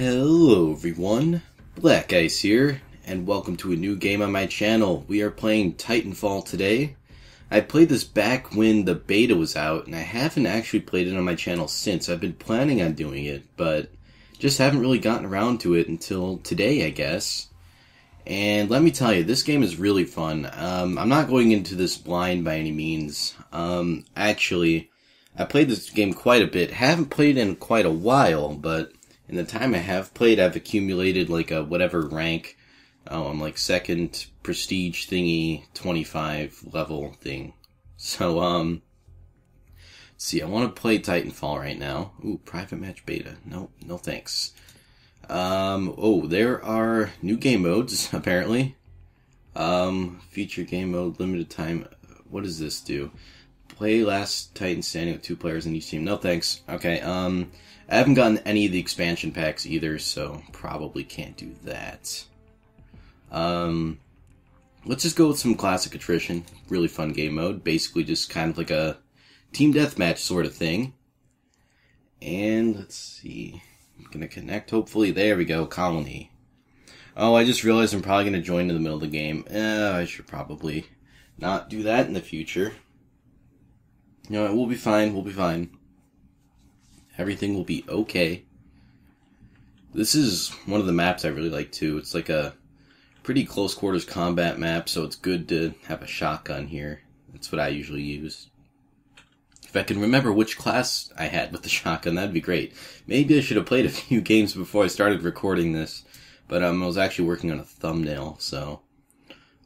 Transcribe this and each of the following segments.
Hello everyone, Black Ice here, and welcome to a new game on my channel. We are playing Titanfall today. I played this back when the beta was out, and I haven't actually played it on my channel since. I've been planning on doing it, but just haven't really gotten around to it until today, I guess. And let me tell you, this game is really fun. Um, I'm not going into this blind by any means. Um, actually, I played this game quite a bit. Haven't played in quite a while, but in the time I have played, I've accumulated like a whatever rank. Oh, I'm like second prestige thingy, 25 level thing. So, um, see, I want to play Titanfall right now. Ooh, private match beta. No, no thanks. Um, oh, there are new game modes, apparently. Um, feature game mode, limited time. What does this do? Play last Titan standing with two players in each team. No thanks. Okay, um, I haven't gotten any of the expansion packs either, so probably can't do that. Um, let's just go with some classic attrition. Really fun game mode. Basically just kind of like a team deathmatch sort of thing. And let's see. I'm gonna connect hopefully. There we go, colony. Oh, I just realized I'm probably gonna join in the middle of the game. Eh, I should probably not do that in the future. You know, we'll be fine, we'll be fine. Everything will be okay. This is one of the maps I really like too. It's like a pretty close quarters combat map, so it's good to have a shotgun here. That's what I usually use. If I can remember which class I had with the shotgun, that'd be great. Maybe I should have played a few games before I started recording this, but um, I was actually working on a thumbnail, so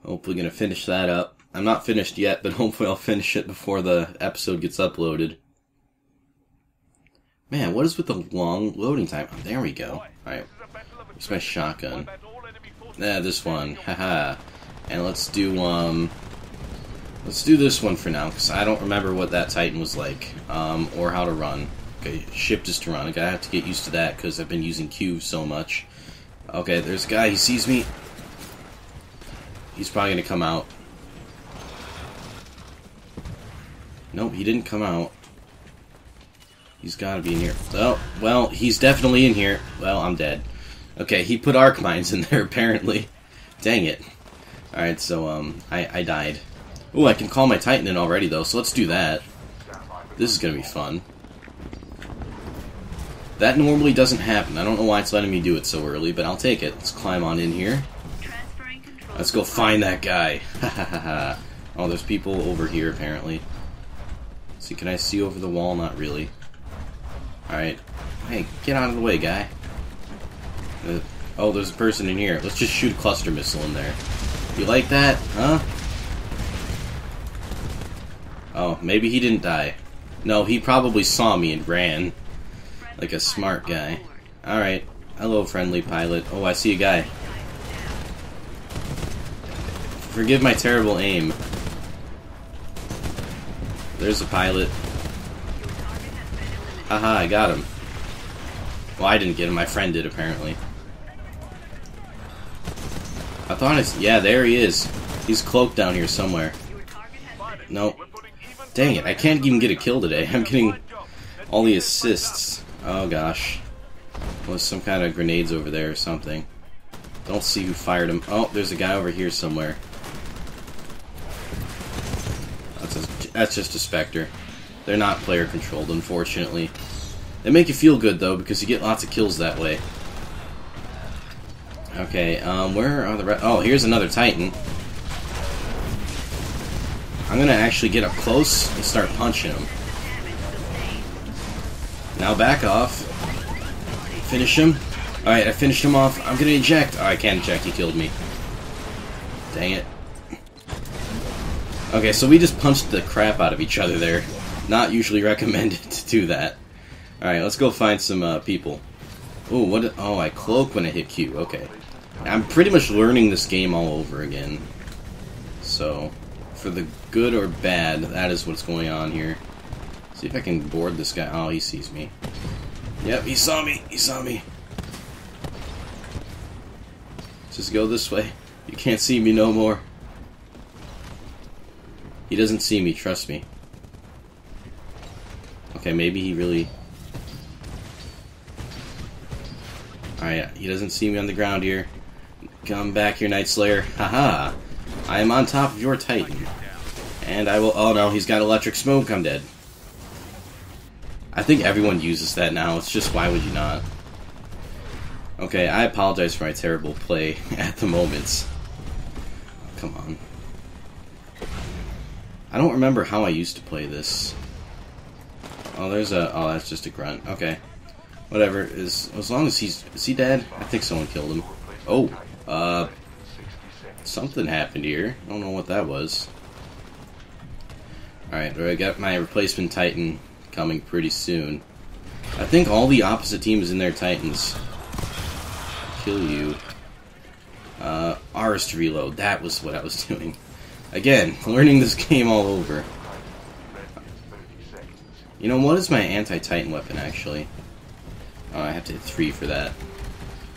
hopefully gonna finish that up. I'm not finished yet, but hopefully I'll finish it before the episode gets uploaded. Man, what is with the long loading time? Oh, there we go. Alright, where's my shotgun? Yeah, this one. Haha. and let's do, um... Let's do this one for now, because I don't remember what that Titan was like, um, or how to run. Okay, shift is to run. I gotta have to get used to that, because I've been using Q so much. Okay, there's a guy, he sees me. He's probably gonna come out. Nope, he didn't come out. He's gotta be in here. Oh, well, he's definitely in here. Well, I'm dead. Okay, he put arc mines in there, apparently. Dang it. Alright, so, um, I, I died. Oh, I can call my Titan in already, though, so let's do that. This is gonna be fun. That normally doesn't happen. I don't know why it's letting me do it so early, but I'll take it. Let's climb on in here. Let's go find that guy. oh, there's people over here, apparently. See, can I see over the wall? Not really. Alright. Hey, get out of the way, guy. Uh, oh, there's a person in here. Let's just shoot a cluster missile in there. You like that? Huh? Oh, maybe he didn't die. No, he probably saw me and ran. Like a smart guy. Alright. Hello, friendly pilot. Oh, I see a guy. Forgive my terrible aim. There's a pilot. Haha, I got him. Well, I didn't get him. My friend did, apparently. I thought it's... Yeah, there he is. He's cloaked down here somewhere. Nope. Dang it, I can't even get a kill today. I'm getting all the assists. Oh, gosh. There's some kind of grenades over there or something. Don't see who fired them. Oh, there's a guy over here somewhere. That's, just a Spectre. They're not player controlled, unfortunately. They make you feel good, though, because you get lots of kills that way. Okay, um, where are the Oh, here's another Titan. I'm gonna actually get up close and start punching him. Now back off. Finish him. Alright, I finished him off. I'm gonna eject. Oh, I can't eject. He killed me. Dang it. Okay, so we just punched the crap out of each other there. Not usually recommended to do that. Alright, let's go find some uh, people. Oh, what? Oh, I cloak when I hit Q. Okay. I'm pretty much learning this game all over again. So, for the good or bad, that is what's going on here. See if I can board this guy. Oh, he sees me. Yep, he saw me. He saw me. Just go this way. You can't see me no more. He doesn't see me, trust me. Okay, maybe he really... Alright, he doesn't see me on the ground here. Come back here, Night Slayer. Haha! I am on top of your Titan. And I will... Oh no, he's got electric smoke. I'm dead. I think everyone uses that now. It's just, why would you not? Okay, I apologize for my terrible play at the moment. Come on. I don't remember how I used to play this. Oh, there's a... Oh, that's just a grunt. Okay. Whatever. Is As long as he's... Is he dead? I think someone killed him. Oh. Uh... Something happened here. I don't know what that was. Alright, I got my replacement Titan coming pretty soon. I think all the opposite teams in their Titans kill you. Uh, R's to reload. That was what I was doing. Again, learning this game all over. You know, what is my anti-titan weapon, actually? Oh, I have to hit 3 for that.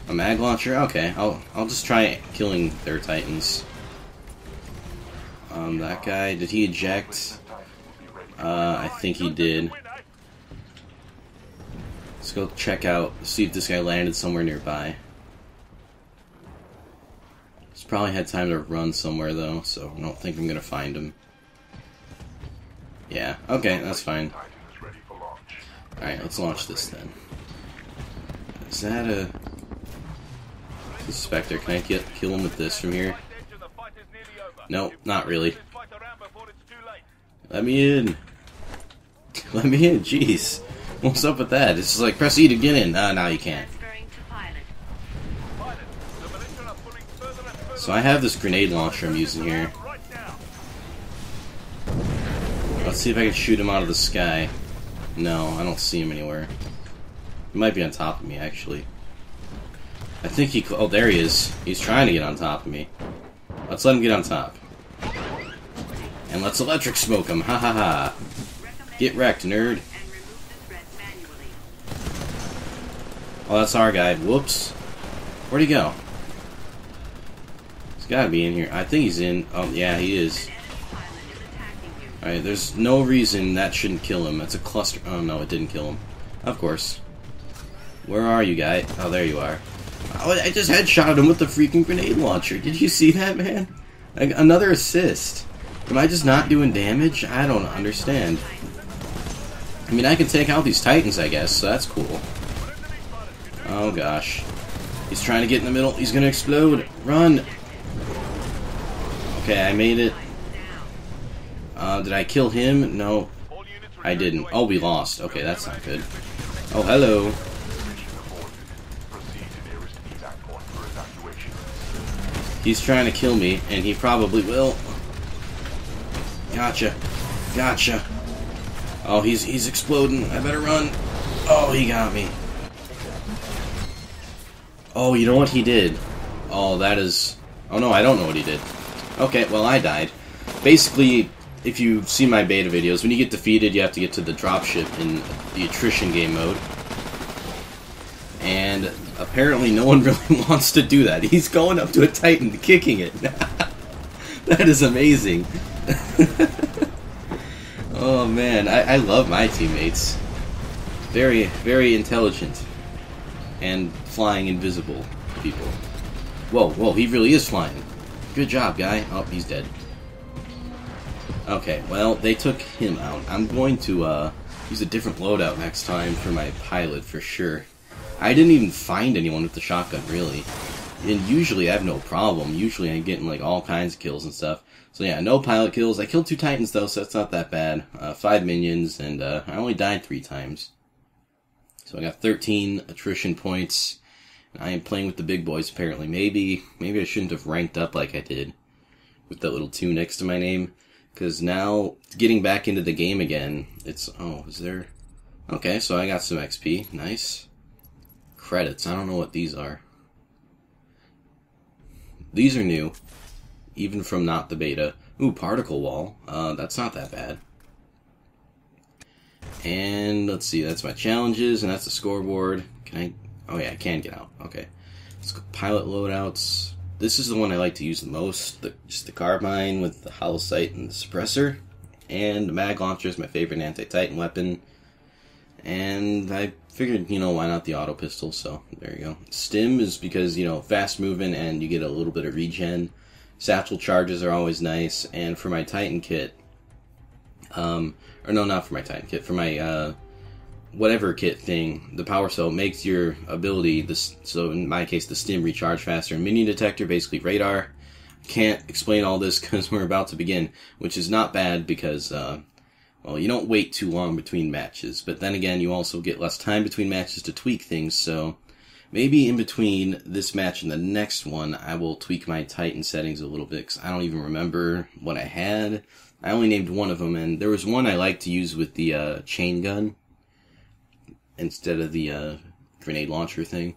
A mag launcher? Okay, I'll, I'll just try killing their titans. Um, that guy, did he eject? Uh, I think he did. Let's go check out, see if this guy landed somewhere nearby. Probably had time to run somewhere though, so I don't think I'm gonna find him. Yeah, okay, that's fine. Alright, let's launch this then. Is that a... Spectre, can I get kill him with this from here? Nope, not really. Let me in. Let me in, jeez. What's up with that? It's just like, press E to get in. Ah, uh, now you can't. So I have this grenade launcher I'm using here. Let's see if I can shoot him out of the sky. No, I don't see him anywhere. He might be on top of me, actually. I think he... Oh, there he is. He's trying to get on top of me. Let's let him get on top. And let's electric smoke him. Ha ha ha. Get wrecked, nerd. Oh, that's our guy. Whoops. Where'd he go? Gotta be in here. I think he's in. Oh, yeah, he is. Alright, there's no reason that shouldn't kill him. That's a cluster. Oh, no, it didn't kill him. Of course. Where are you, guy? Oh, there you are. Oh, I just headshot him with the freaking grenade launcher. Did you see that, man? Like, another assist. Am I just not doing damage? I don't understand. I mean, I can take out these titans, I guess, so that's cool. Oh, gosh. He's trying to get in the middle. He's gonna explode. Run! Okay, I made it. Uh, did I kill him? No. I didn't. Oh, we lost. Okay, that's not good. Oh, hello. He's trying to kill me, and he probably will. Gotcha. Gotcha. Oh, he's he's exploding. I better run. Oh, he got me. Oh, you know what he did? Oh, that is... Oh, no, I don't know what he did. Okay, well, I died. Basically, if you see my beta videos, when you get defeated, you have to get to the dropship in the attrition game mode. And apparently no one really wants to do that. He's going up to a Titan, kicking it. that is amazing. oh man, I, I love my teammates. Very, very intelligent. And flying invisible people. Whoa, whoa, he really is flying. Good job, guy. Oh, he's dead. Okay, well, they took him out. I'm going to uh, use a different loadout next time for my pilot, for sure. I didn't even find anyone with the shotgun, really. And usually I have no problem. Usually I'm getting, like, all kinds of kills and stuff. So yeah, no pilot kills. I killed two titans, though, so that's not that bad. Uh, five minions, and uh, I only died three times. So I got 13 attrition points. I am playing with the big boys, apparently. Maybe, maybe I shouldn't have ranked up like I did. With that little two next to my name. Because now, getting back into the game again, it's, oh, is there... Okay, so I got some XP. Nice. Credits. I don't know what these are. These are new. Even from not the beta. Ooh, particle wall. Uh, that's not that bad. And let's see, that's my challenges, and that's the scoreboard. Can I... Oh yeah, I can get out. Okay. Let's go pilot loadouts. This is the one I like to use the most. The, just the carbine with the hollow sight and the suppressor. And the mag launcher is my favorite anti-titan weapon. And I figured, you know, why not the auto pistol? So there you go. Stim is because, you know, fast moving and you get a little bit of regen. Satchel charges are always nice. And for my Titan kit, um, or no, not for my Titan kit, for my, uh, whatever kit thing, the power cell makes your ability, this, so in my case, the stim recharge faster. And minion detector, basically radar. Can't explain all this because we're about to begin, which is not bad because, uh, well, you don't wait too long between matches, but then again, you also get less time between matches to tweak things, so maybe in between this match and the next one, I will tweak my Titan settings a little bit because I don't even remember what I had. I only named one of them, and there was one I like to use with the uh, chain gun instead of the uh, grenade launcher thing.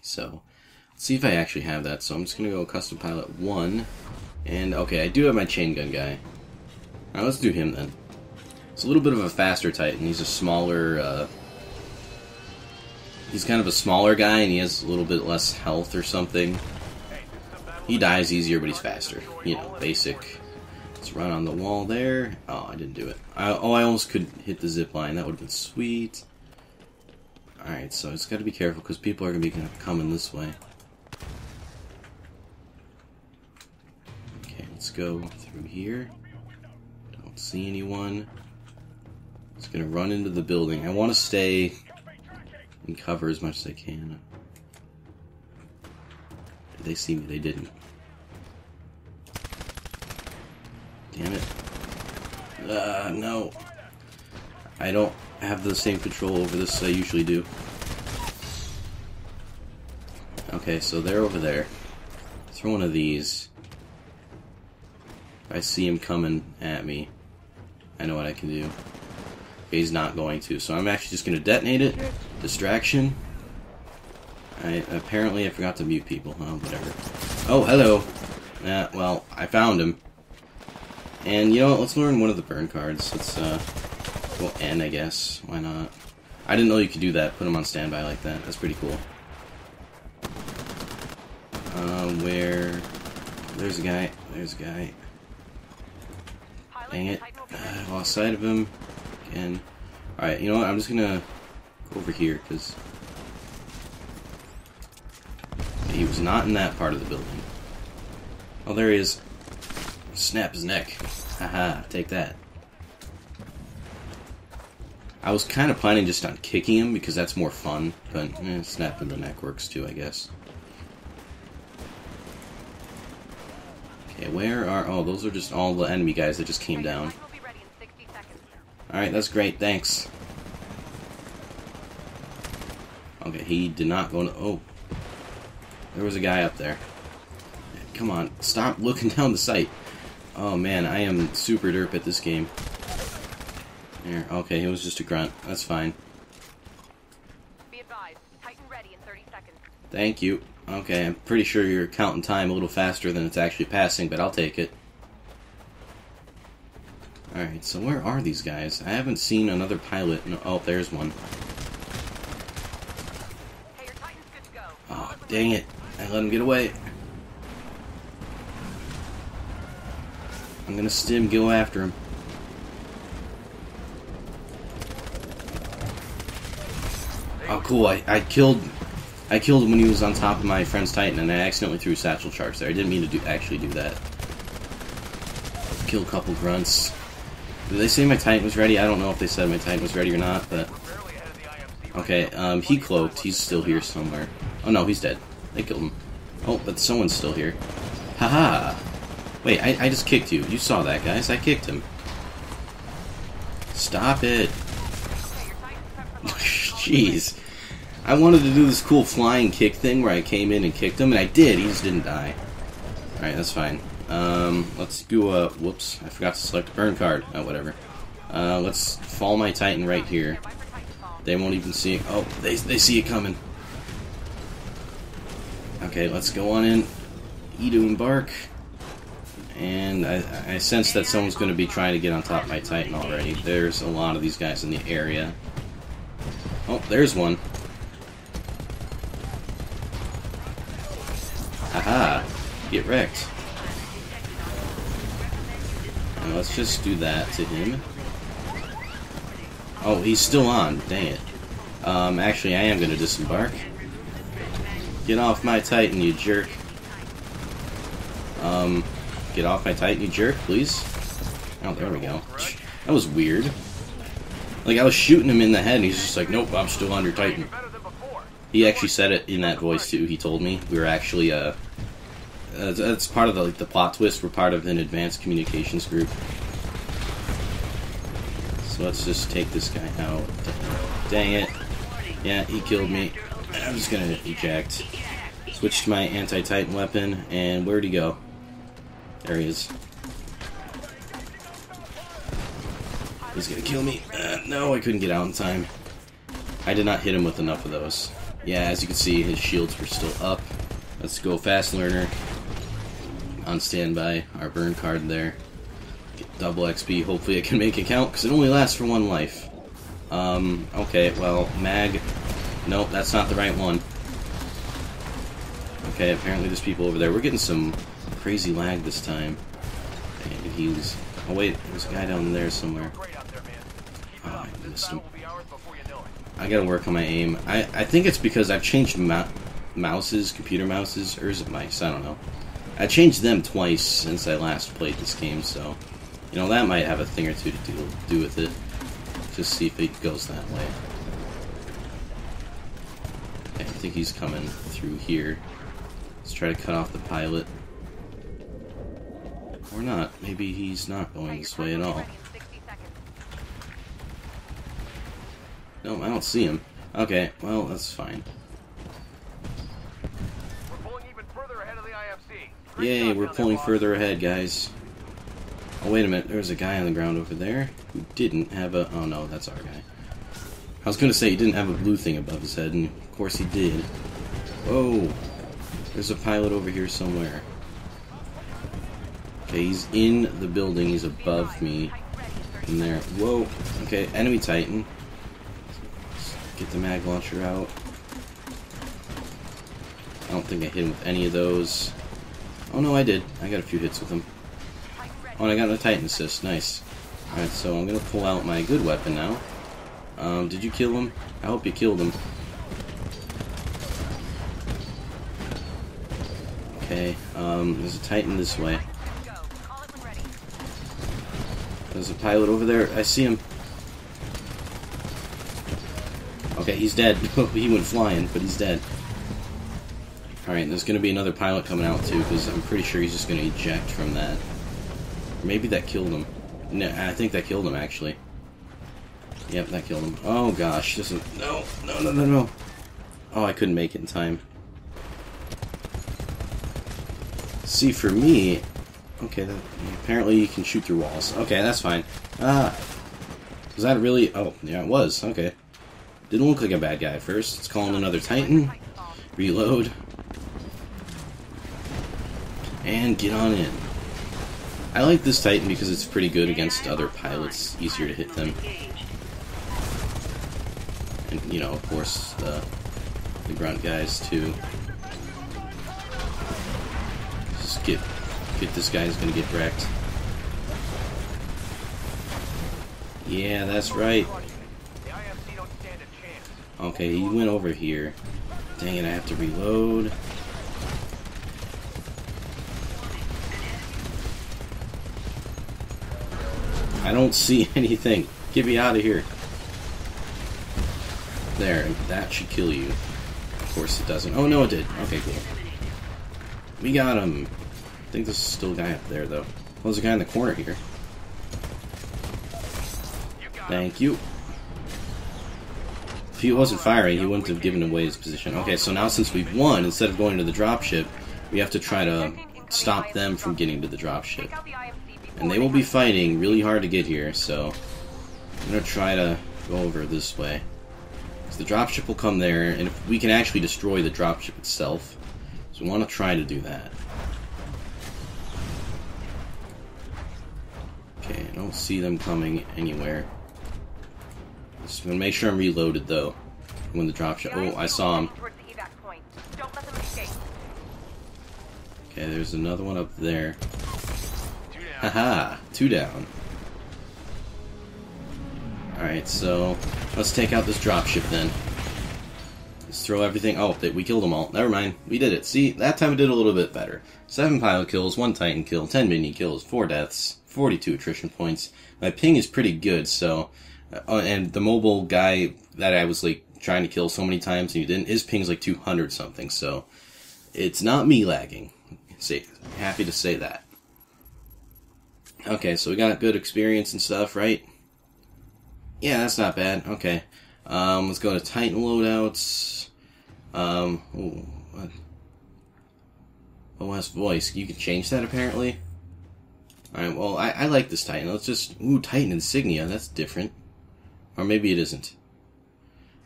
So, let's see if I actually have that. So I'm just going to go custom pilot 1. And, okay, I do have my chain gun guy. Alright, let's do him then. It's a little bit of a faster Titan. He's a smaller, uh, He's kind of a smaller guy, and he has a little bit less health or something. He dies easier, but he's faster. You know, basic. Run on the wall there. Oh, I didn't do it. I, oh, I almost could hit the zip line. That would have been sweet. Alright, so it's got to be careful, because people are going to be coming this way. Okay, let's go through here. Don't see anyone. Just going to run into the building. I want to stay and cover as much as I can. Did they see me? They didn't. Damn it. Uh, no. I don't have the same control over this as I usually do. Okay, so they're over there. Throw one of these. I see him coming at me, I know what I can do. He's not going to, so I'm actually just going to detonate it. Distraction. I apparently I forgot to mute people. Oh, whatever. Oh, hello. Yeah, well, I found him. And you know what? Let's learn one of the burn cards. Let's uh, well, N, I guess. Why not? I didn't know you could do that. Put him on standby like that. That's pretty cool. Um, where? There's a guy. There's a guy. Dang it. I lost sight of him. Again. Alright, you know what? I'm just gonna go over here, because... He was not in that part of the building. Oh, there he is. Snap his neck. Haha, take that. I was kind of planning just on kicking him because that's more fun, but eh, snapping the neck works too, I guess. Okay, where are... Oh, those are just all the enemy guys that just came down. Alright, that's great, thanks. Okay, he did not go to... Oh. There was a guy up there. Come on, stop looking down the sight. Oh man, I am super derp at this game. There, okay, it was just a grunt. That's fine. Thank you. Okay, I'm pretty sure you're counting time a little faster than it's actually passing, but I'll take it. Alright, so where are these guys? I haven't seen another pilot. No, oh, there's one. Oh, dang it. I let him get away. I'm gonna stim go after him. Oh, cool. I, I killed I killed him when he was on top of my friend's Titan, and I accidentally threw satchel charge there. I didn't mean to do actually do that. Kill a couple grunts. Did they say my Titan was ready? I don't know if they said my Titan was ready or not, but... Okay, um, he cloaked. He's still here somewhere. Oh no, he's dead. They killed him. Oh, but someone's still here. Haha! Wait, I, I just kicked you. You saw that, guys. I kicked him. Stop it. Jeez. I wanted to do this cool flying kick thing where I came in and kicked him, and I did. He just didn't die. Alright, that's fine. Um, let's do a... Whoops, I forgot to select burn card. Oh, whatever. Uh, let's fall my Titan right here. They won't even see it. Oh, they, they see it coming. Okay, let's go on in. Edu embark. And I, I sense that someone's going to be trying to get on top of my Titan already. There's a lot of these guys in the area. Oh, there's one. Haha! Get wrecked. Now let's just do that to him. Oh, he's still on. Dang it. Um, actually, I am going to disembark. Get off my Titan, you jerk. Um, get off my Titan, you jerk, please. Oh, there we go. That was weird. Like, I was shooting him in the head, and he's just like, nope, I'm still under Titan. He actually said it in that voice, too. He told me. We were actually, uh... That's part of the, like, the plot twist. We're part of an advanced communications group. So let's just take this guy out. Dang it. Yeah, he killed me. I'm just gonna eject. Switch to my anti-titan weapon, and where'd he go? There he is. He's gonna kill me. Uh, no, I couldn't get out in time. I did not hit him with enough of those. Yeah, as you can see, his shields were still up. Let's go fast learner. On standby. Our burn card there. Get double XP. Hopefully I can make it count, because it only lasts for one life. Um, okay, well, mag... Nope, that's not the right one. Okay, apparently there's people over there. We're getting some crazy lag this time. And he's... Oh wait, there's a guy down there somewhere. Oh, I missed him. I gotta work on my aim. I, I think it's because I've changed mouses, computer mouses, or is it mice? I don't know. I changed them twice since I last played this game, so... You know, that might have a thing or two to do, do with it. Just see if it goes that way. I think he's coming through here. Let's try to cut off the pilot. Or not. Maybe he's not going this way at all. No, I don't see him. Okay, well, that's fine. Yay, we're pulling further ahead, guys. Oh, wait a minute. There's a guy on the ground over there who didn't have a... Oh, no, that's our guy. I was going to say he didn't have a blue thing above his head, and of course he did. Whoa. There's a pilot over here somewhere. He's in the building. He's above me. In there. Whoa. Okay, enemy Titan. Get the mag launcher out. I don't think I hit him with any of those. Oh no, I did. I got a few hits with him. Oh, and I got a Titan assist. Nice. Alright, so I'm to pull out my good weapon now. Um, did you kill him? I hope you killed him. Okay, um, there's a Titan this way. There's a pilot over there. I see him. Okay, he's dead. he went flying, but he's dead. Alright, there's going to be another pilot coming out too, because I'm pretty sure he's just going to eject from that. maybe that killed him. No, I think that killed him, actually. Yep, that killed him. Oh gosh, this is... No, no, no, no, no. Oh, I couldn't make it in time. See, for me... Okay, that, apparently you can shoot through walls. Okay, that's fine. Ah. Was that really... Oh, yeah, it was. Okay. Didn't look like a bad guy at first. Let's call in another Titan. Reload. And get on in. I like this Titan because it's pretty good against other pilots. Easier to hit them. And, you know, of course, the, the grunt guys, too. Get, get this guy who's gonna get wrecked. Yeah, that's right. Okay, he went over here. Dang it, I have to reload. I don't see anything. Get me out of here. There, that should kill you. Of course it doesn't. Oh, no, it did. Okay, cool. We got him. I think there's still a guy up there, though. Well, there's a guy in the corner here. Thank you If he wasn't firing, he wouldn't have given away his position. Okay, so now since we've won, instead of going to the dropship, we have to try to stop them from getting to the dropship. And they will be fighting really hard to get here, so I'm going to try to go over this way. So the dropship will come there, and if we can actually destroy the dropship itself, so we want to try to do that. I don't see them coming anywhere. Just gonna make sure I'm reloaded though. When the dropship. Oh, I saw him. Okay, there's another one up there. Haha, two down. Alright, so let's take out this dropship then. Let's throw everything. Oh, we killed them all. Never mind. We did it. See, that time we did a little bit better. Seven pile kills, one Titan kill, ten minion kills, four deaths, 42 attrition points. My ping is pretty good, so. Uh, and the mobile guy that I was like trying to kill so many times and he didn't, his ping's like 200 something, so. It's not me lagging. Say, happy to say that. Okay, so we got good experience and stuff, right? Yeah, that's not bad. Okay. Um, let's go to Titan loadouts. Um, ooh, what? OS voice. You can change that apparently. Alright, well, I, I like this Titan. Let's just... Ooh, Titan insignia. That's different. Or maybe it isn't.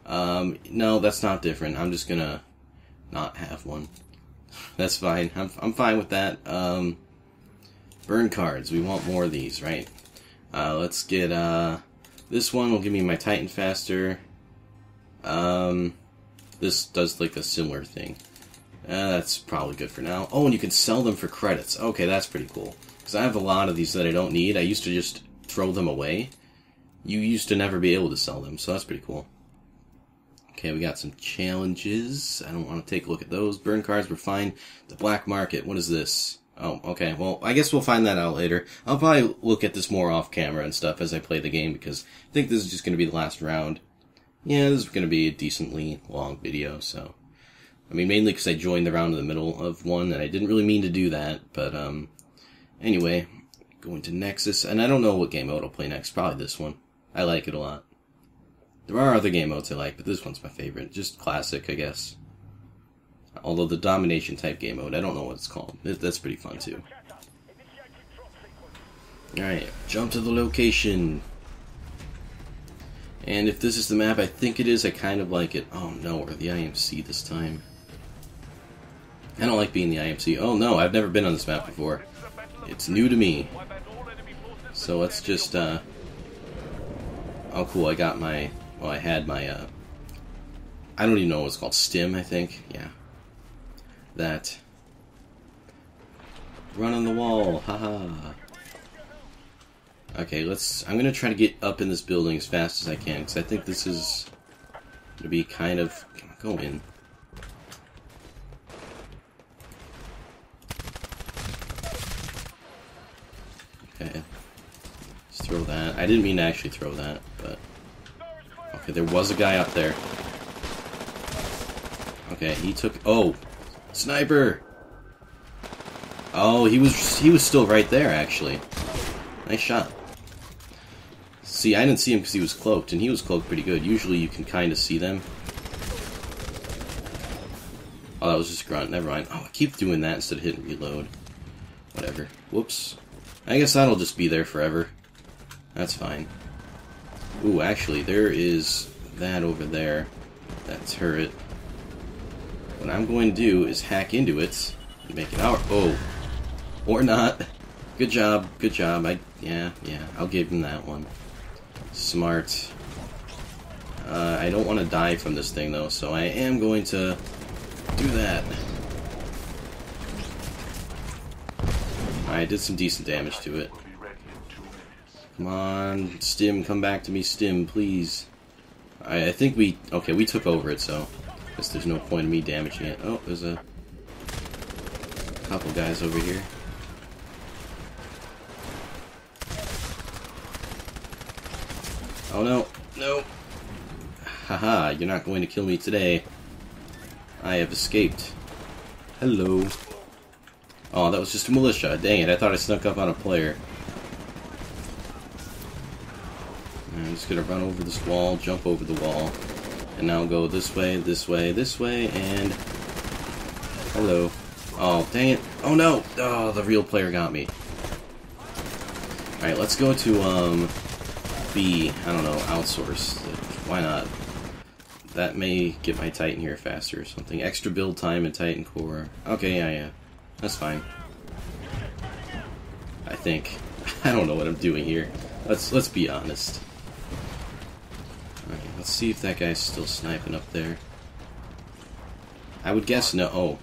Um, no, that's not different. I'm just gonna not have one. That's fine. I'm, I'm fine with that. Um, burn cards. We want more of these, right? Uh, let's get, uh, this one will give me my Titan faster. Um, this does like a similar thing. Uh, that's probably good for now. Oh, and you can sell them for credits. Okay, that's pretty cool. Because I have a lot of these that I don't need. I used to just throw them away. You used to never be able to sell them, so that's pretty cool. Okay, we got some challenges. I don't want to take a look at those. Burn cards were fine. The black market, what is this? Oh, okay. Well, I guess we'll find that out later. I'll probably look at this more off camera and stuff as I play the game because I think this is just going to be the last round. Yeah, this is going to be a decently long video, so. I mean, mainly because I joined the round in the middle of one, and I didn't really mean to do that, but, um, anyway, going to Nexus, and I don't know what game mode I'll play next, probably this one. I like it a lot. There are other game modes I like, but this one's my favorite. Just classic, I guess. Although the domination type game mode, I don't know what it's called. That's pretty fun too. Alright, jump to the location. And if this is the map I think it is, I kind of like it. Oh no, we're the IMC this time. I don't like being the IMC. Oh no, I've never been on this map before. It's new to me. So let's just, uh... Oh cool, I got my... Well, I had my, uh... I don't even know what it's called. Stim, I think. Yeah that. Run on the wall, haha. Okay, let's. I'm gonna try to get up in this building as fast as I can because I think this is gonna be kind of. Go in. Okay. Let's throw that. I didn't mean to actually throw that, but. Okay, there was a guy up there. Okay, he took. Oh, Sniper! Oh, he was he was still right there, actually. Nice shot. See, I didn't see him because he was cloaked, and he was cloaked pretty good. Usually you can kind of see them. Oh, that was just a grunt. Never mind. Oh, I keep doing that instead of hitting reload. Whatever. Whoops. I guess that'll just be there forever. That's fine. Ooh, actually, there is that over there. That turret. What I'm going to do is hack into it and make it our... Oh. Or not. Good job. Good job. I... Yeah, yeah. I'll give him that one. Smart. Uh, I don't want to die from this thing, though, so I am going to do that. I did some decent damage to it. Come on, Stim, come back to me, Stim, please. I, I think we... Okay, we took over it, so... I Guess there's no point in me damaging it. Oh, there's a couple guys over here. Oh no, no. Haha, you're not going to kill me today. I have escaped. Hello. Oh, that was just a militia. Dang it, I thought I snuck up on a player. I'm just gonna run over this wall, jump over the wall. And now go this way, this way, this way, and... Hello. Oh, dang it. Oh, no! Oh, the real player got me. Alright, let's go to, um... B. I don't know, outsource. Why not? That may get my Titan here faster or something. Extra build time in Titan Core. Okay, yeah, yeah. That's fine. I think. I don't know what I'm doing here. Let's let's be honest. Let's see if that guy's still sniping up there. I would guess no. Oh.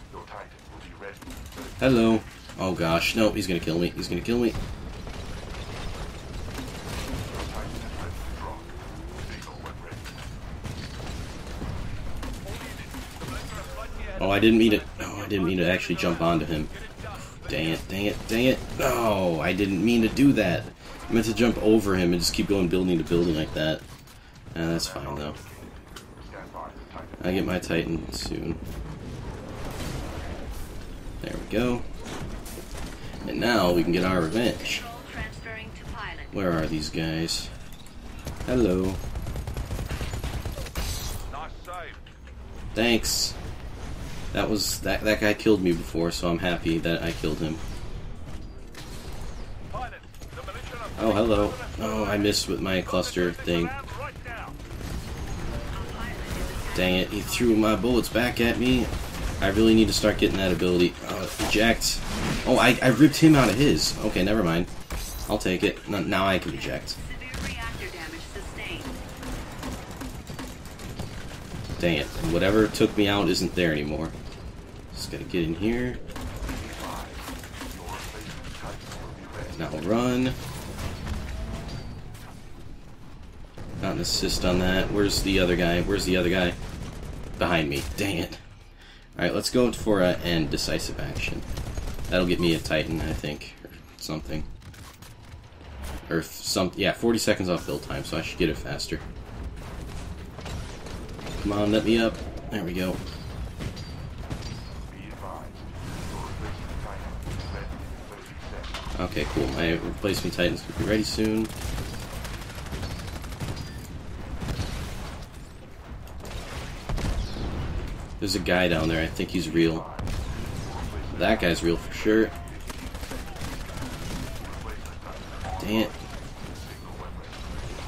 Hello. Oh gosh. No, he's gonna kill me. He's gonna kill me. Oh, I didn't mean to. Oh, I didn't mean to actually jump onto him. Dang it! Dang it! Dang it! No, I didn't mean to do that. I meant to jump over him and just keep going building to building like that. Ah, that's fine though. I get my Titan soon. There we go. And now we can get our revenge. Where are these guys? Hello. Thanks. That was that that guy killed me before, so I'm happy that I killed him. Oh, hello. Oh, I missed with my cluster thing. Dang it, he threw my bullets back at me. I really need to start getting that ability. Uh, eject. Oh, I, I ripped him out of his. Okay, never mind. I'll take it. No, now I can eject. Dang it. Whatever took me out isn't there anymore. Just gotta get in here. Now run. Not an assist on that. Where's the other guy? Where's the other guy? Behind me. Dang it. Alright, let's go for a end decisive action. That'll get me a Titan, I think. Or something. Or some yeah, 40 seconds off build time, so I should get it faster. Come on, let me up. There we go. Okay, cool. My replacement Titans will be ready soon. There's a guy down there. I think he's real. That guy's real for sure. Dang. I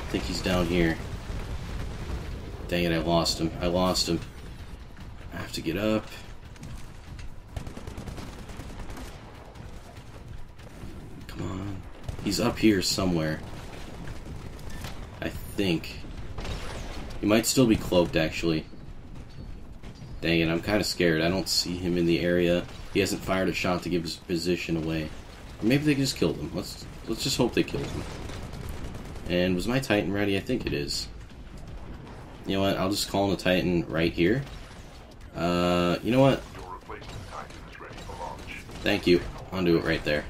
think he's down here. Dang it, I lost him. I lost him. I have to get up. Come on. He's up here somewhere. I think. He might still be cloaked, actually. Dang it, I'm kind of scared. I don't see him in the area. He hasn't fired a shot to give his position away. Or maybe they just killed him. Let's let's just hope they killed him. And was my Titan ready? I think it is. You know what? I'll just call in the Titan right here. Uh, you know what? Thank you. I'll do it right there.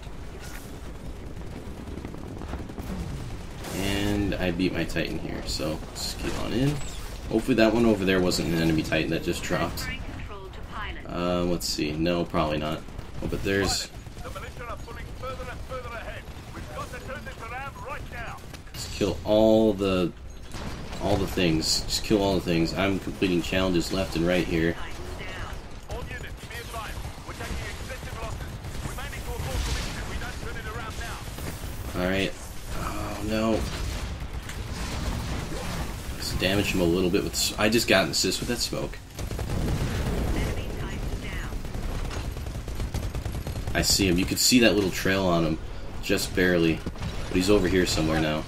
And I beat my Titan here, so let's get on in. Hopefully that one over there wasn't an enemy titan that just dropped. Uh, let's see. No, probably not. Oh, but there's... Let's kill all the... All the things. Just kill all the things. I'm completing challenges left and right here. Alright. Oh, no damage him a little bit with... I just got an assist with that smoke. I see him. You could see that little trail on him. Just barely. But he's over here somewhere now.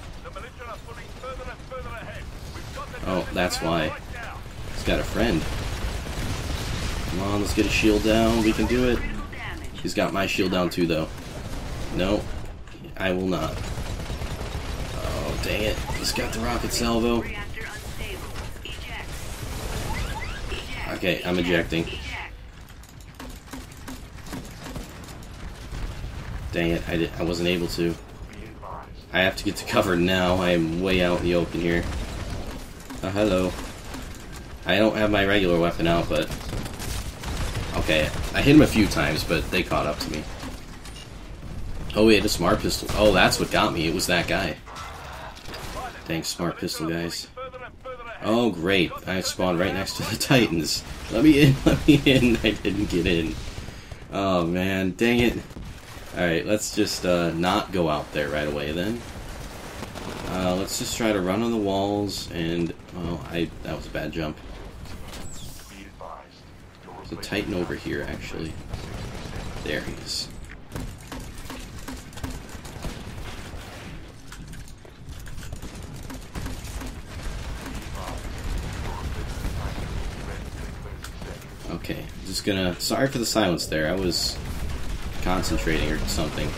Oh, that's why. He's got a friend. Come on, let's get a shield down. We can do it. He's got my shield down too, though. No, I will not. Oh, dang it. He's got the rocket salvo. Okay, I'm ejecting. Dang it, I, did, I wasn't able to. I have to get to cover now. I am way out in the open here. Oh, hello. I don't have my regular weapon out, but... Okay, I hit him a few times, but they caught up to me. Oh, we had a smart pistol. Oh, that's what got me. It was that guy. Thanks, smart pistol guys. Oh, great. I spawned right next to the Titans. Let me in, let me in. I didn't get in. Oh, man. Dang it. Alright, let's just uh, not go out there right away then. Uh, let's just try to run on the walls and... Well, I that was a bad jump. A Titan over here, actually. There he is. Okay, just gonna... Sorry for the silence there. I was concentrating or something.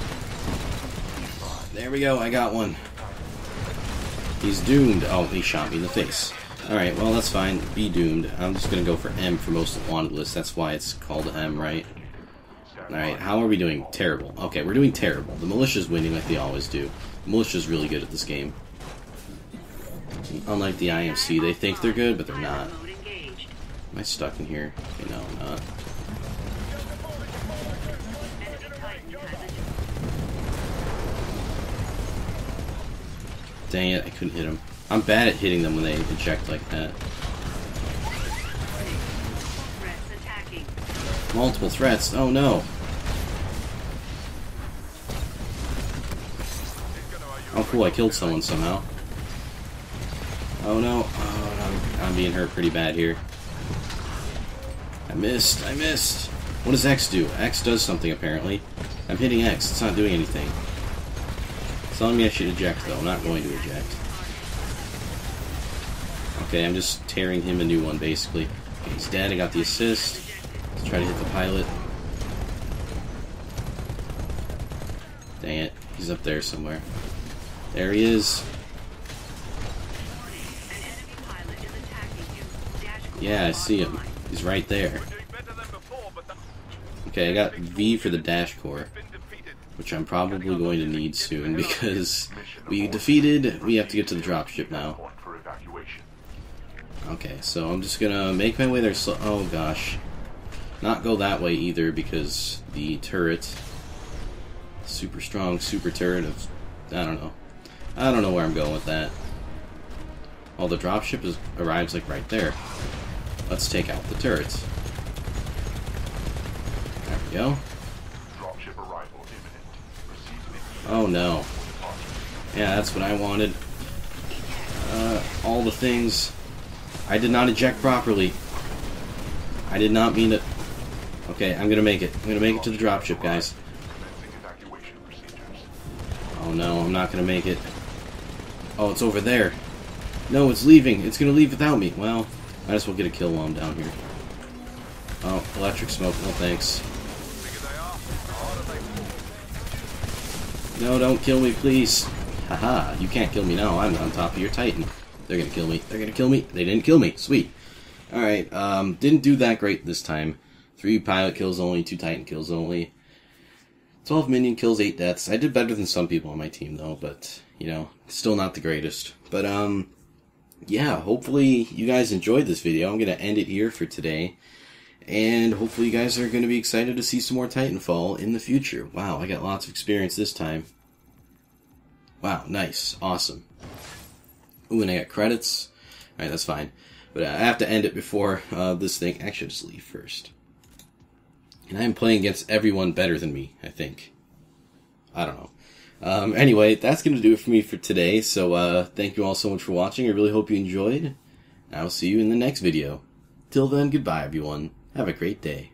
There we go, I got one. He's doomed. Oh, he shot me in the face. Alright, well, that's fine. Be doomed. I'm just gonna go for M for most wanted list. That's why it's called M, right? Alright, how are we doing? Terrible. Okay, we're doing terrible. The militia's winning like they always do. The militia's really good at this game. Unlike the IMC, they think they're good, but they're not. Am I stuck in here? Okay, no, I'm not. Dang it, I couldn't hit him. I'm bad at hitting them when they eject like that. Multiple threats. Oh no. Oh cool, I killed someone somehow. Oh no. Oh, I'm, I'm being hurt pretty bad here. I missed. I missed. What does X do? X does something apparently. I'm hitting X. It's not doing anything. Telling me I should eject though. I'm not going to eject. Okay, I'm just tearing him a new one basically. Okay, he's dead. I got the assist. Let's try to hit the pilot. Dang it. He's up there somewhere. There he is. Yeah, I see him. He's right there. Okay, I got V for the dash core, which I'm probably going to need soon because we defeated, we have to get to the dropship now. Okay, so I'm just gonna make my way there slow. Oh gosh. Not go that way either because the turret, super strong super turret of, I don't know. I don't know where I'm going with that. Oh, the dropship is arrives like right there. Let's take out the turrets. There we go. Oh no. Yeah, that's what I wanted. Uh, all the things. I did not eject properly. I did not mean it. Okay, I'm gonna make it. I'm gonna make it to the dropship, guys. Oh no, I'm not gonna make it. Oh, it's over there. No, it's leaving. It's gonna leave without me. Well, might as well get a kill while I'm down here. Oh, electric smoke. No thanks. No, don't kill me, please. Haha, you can't kill me now. I'm on top of your Titan. They're gonna kill me. They're gonna kill me. They didn't kill me. Sweet. Alright, um, didn't do that great this time. Three pilot kills only, two Titan kills only. 12 minion kills, 8 deaths. I did better than some people on my team, though, but, you know, still not the greatest. But, um, yeah, hopefully you guys enjoyed this video. I'm going to end it here for today. And hopefully you guys are going to be excited to see some more Titanfall in the future. Wow, I got lots of experience this time. Wow, nice. Awesome. Ooh, and I got credits. Alright, that's fine. But I have to end it before uh, this thing. Actually, just leave first. And I'm playing against everyone better than me, I think. I don't know. Um, anyway, that's going to do it for me for today. So, uh, thank you all so much for watching. I really hope you enjoyed. I will see you in the next video. Till then, goodbye, everyone. Have a great day.